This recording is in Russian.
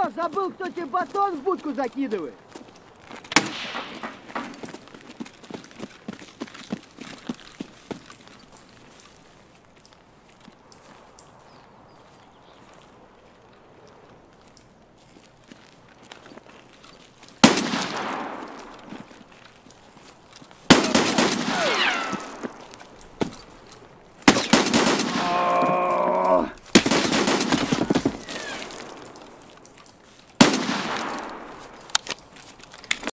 что, забыл, кто тебе батон в будку закидывает?